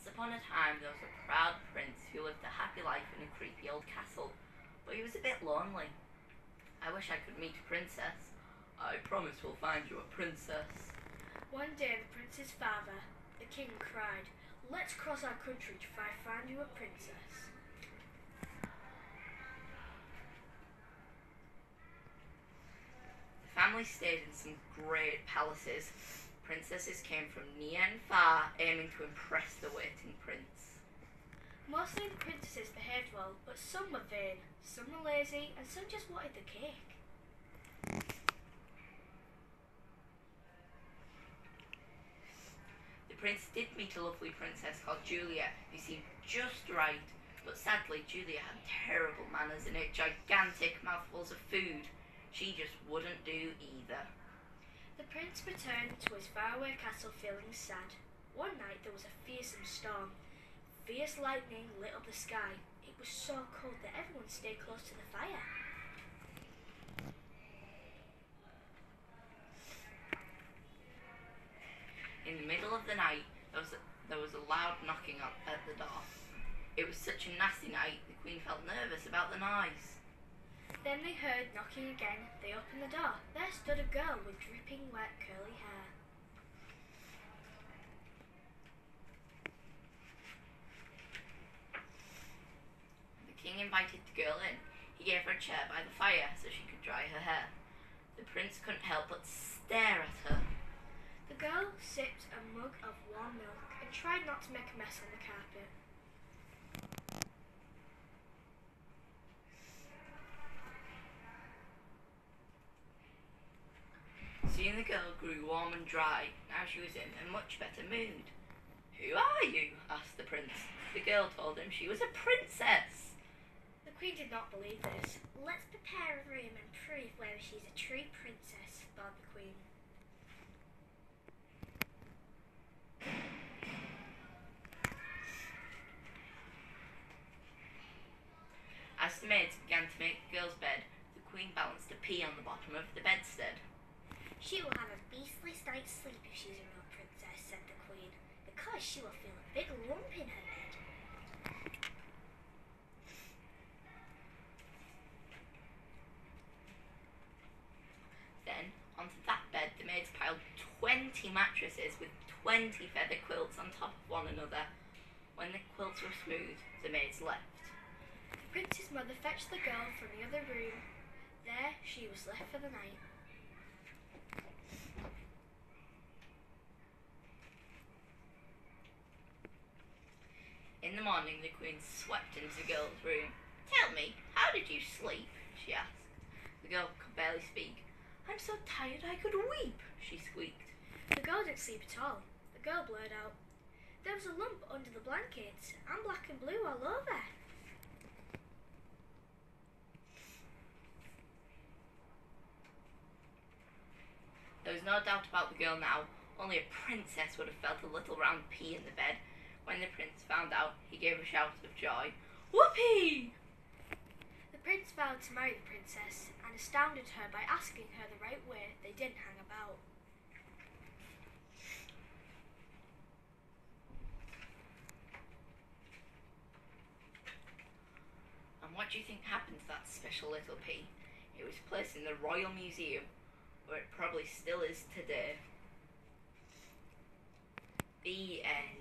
Once upon a time, there was a proud prince who lived a happy life in a creepy old castle, but he was a bit lonely. I wish I could meet a princess. I promise we'll find you a princess. One day, the prince's father, the king, cried, Let's cross our country to fi- find you a princess. The family stayed in some great palaces. Princesses came from near and far, aiming to impress the waiting prince. Mostly the princesses behaved well, but some were vain, some were lazy, and some just wanted the cake. The prince did meet a lovely princess called Julia, who seemed just right, but sadly Julia had terrible manners and ate gigantic mouthfuls of food. She just wouldn't do either. The prince returned to his faraway castle feeling sad. One night there was a fearsome storm. Fierce lightning lit up the sky. It was so cold that everyone stayed close to the fire. In the middle of the night, there was a, there was a loud knocking up at the door. It was such a nasty night, the queen felt nervous about the noise. Then they heard knocking again. They opened the door. There stood a girl with dripping wet curly hair. The king invited the girl in. He gave her a chair by the fire so she could dry her hair. The prince couldn't help but stare at her. The girl sipped a mug of warm milk and tried not to make a mess on the carpet. Soon the girl grew warm and dry. Now she was in a much better mood. Who are you? asked the prince. The girl told him she was a princess. The queen did not believe this. Let's prepare a room and prove whether she's a true princess, thought the queen. As the maids began to make the girl's bed, the queen balanced a pea on the bottom of the bedstead. She will have a beastly night's sleep if she's a real princess, said the queen, she will feel a big lump in her bed. Then, onto that bed, the maids piled 20 mattresses with 20 feather quilts on top of one another. When the quilts were smooth, the maids left. The prince's mother fetched the girl from the other room. There she was left for the night. The morning, the queen swept into the girl's room. Tell me, how did you sleep? she asked. The girl could barely speak. I'm so tired I could weep, she squeaked. The girl didn't sleep at all. The girl blurred out. There was a lump under the blankets and black and blue all over. There was no doubt about the girl now. Only a princess would have felt a little round pea in the bed. When the prince found out, he gave a shout of joy. Whoopee! The prince vowed to marry the princess and astounded her by asking her the right way they didn't hang about. And what do you think happened to that special little pea? It was placed in the Royal Museum, where it probably still is today. The end.